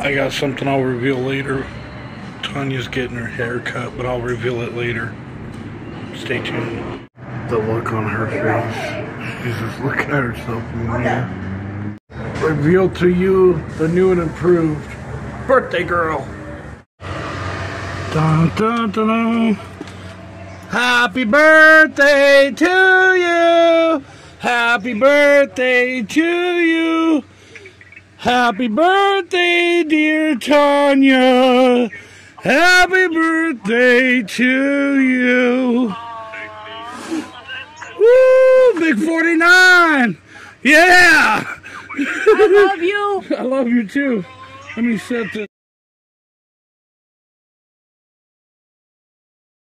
I got something I'll reveal later. Tanya's getting her hair cut, but I'll reveal it later. Stay tuned. The look on her face. She's just looking at herself in the mirror. Reveal to you the new and improved birthday girl. Dun, dun, dun, dun. Happy birthday to you. Happy birthday to you. Happy birthday, dear Tanya. Happy birthday to you. Woo, big 49. Yeah. I love you. I love you too. Let me set this.